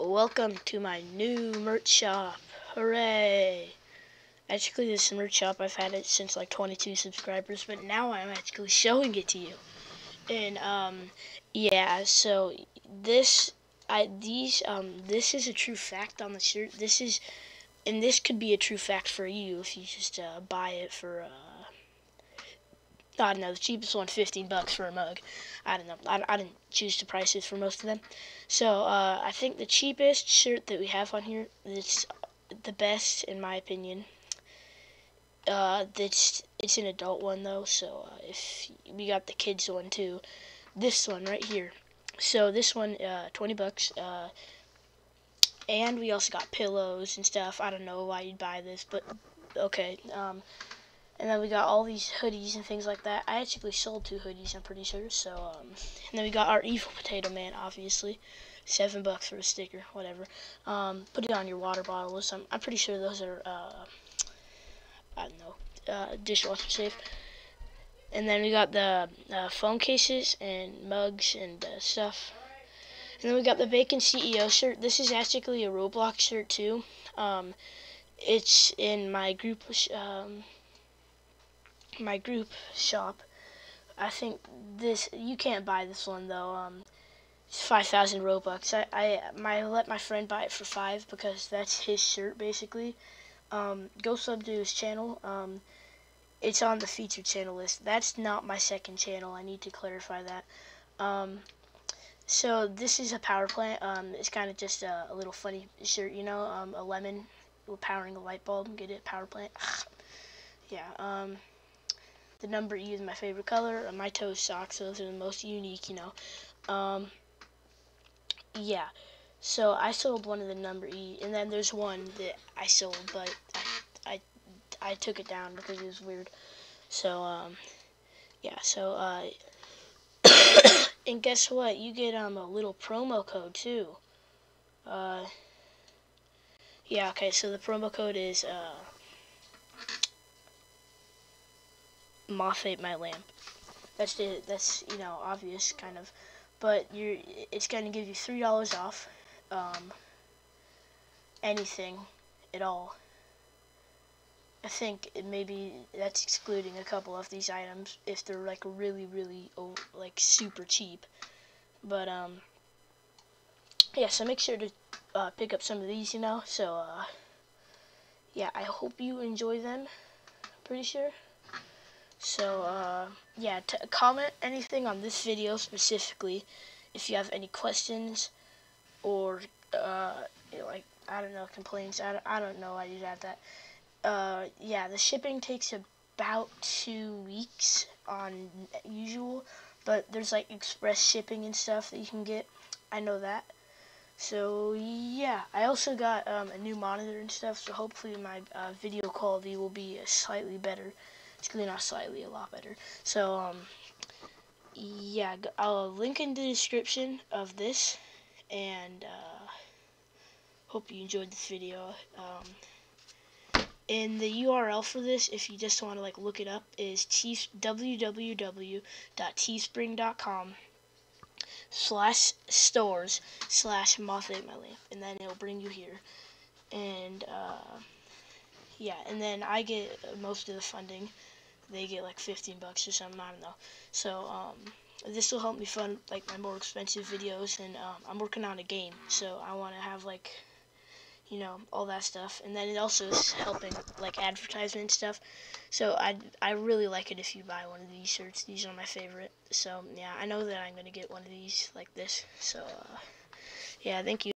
welcome to my new merch shop. Hooray! Actually, this merch shop, I've had it since like 22 subscribers, but now I'm actually showing it to you. And, um, yeah, so this, I, these, um, this is a true fact on the shirt. This is, and this could be a true fact for you if you just, uh, buy it for, uh, I don't know, the cheapest one, 15 bucks for a mug. I don't know. I, I didn't choose the prices for most of them. So, uh, I think the cheapest shirt that we have on here, that's the best, in my opinion. Uh, that's, it's an adult one, though, so, uh, if, we got the kids one, too. This one, right here. So, this one, uh, 20 bucks, uh, and we also got pillows and stuff. I don't know why you'd buy this, but, okay, um, and then we got all these hoodies and things like that. I actually sold two hoodies, I'm pretty sure. So, um, and then we got our Evil Potato Man, obviously. Seven bucks for a sticker, whatever. Um, put it on your water bottle. I'm, I'm pretty sure those are, uh, I don't know, uh, dishwasher safe. And then we got the uh, phone cases and mugs and uh, stuff. And then we got the Bacon CEO shirt. This is actually a Roblox shirt, too. Um, it's in my group, um, my group shop. I think this you can't buy this one though. Um, it's five thousand robux. I I my let my friend buy it for five because that's his shirt basically. Um, go sub to his channel. Um, it's on the featured channel list. That's not my second channel. I need to clarify that. Um, so this is a power plant. Um, it's kind of just a, a, little funny shirt, you know, um, a lemon powering a light bulb. Get it? Power plant. yeah. Um, the number E is my favorite color. My toe socks, those are the most unique, you know. Um, yeah. So I sold one of the number E, and then there's one that I sold, but I, I, I took it down because it was weird. So, um, yeah, so, uh, and guess what? You get, um, a little promo code, too. Uh, yeah, okay, so the promo code is, uh, moth ate my lamp. That's the that's you know obvious kind of, but you're it's to give you three dollars off, um, anything, at all. I think maybe that's excluding a couple of these items if they're like really really oh, like super cheap, but um. Yeah, so make sure to uh, pick up some of these, you know. So, uh, yeah, I hope you enjoy them. Pretty sure. So, uh, yeah, to comment anything on this video specifically if you have any questions or, uh, like, I don't know, complaints. I don't, I don't know. I just add that. Uh, yeah, the shipping takes about two weeks on usual, but there's, like, express shipping and stuff that you can get. I know that. So, yeah, I also got um, a new monitor and stuff, so hopefully my uh, video quality will be slightly better. It's really not slightly, a lot better. So, um, yeah, I'll link in the description of this, and, uh, hope you enjoyed this video. Um, and the URL for this, if you just want to, like, look it up, is www.teespring.com slash stores slash moth my lamp and then it'll bring you here and uh, yeah and then I get most of the funding they get like 15 bucks or something, I don't know. So, um, this will help me fund like my more expensive videos, and um, I'm working on a game, so I want to have like, you know, all that stuff, and then it also is helping like advertisement stuff. So I I really like it if you buy one of these shirts. These are my favorite. So yeah, I know that I'm gonna get one of these like this. So uh, yeah, thank you.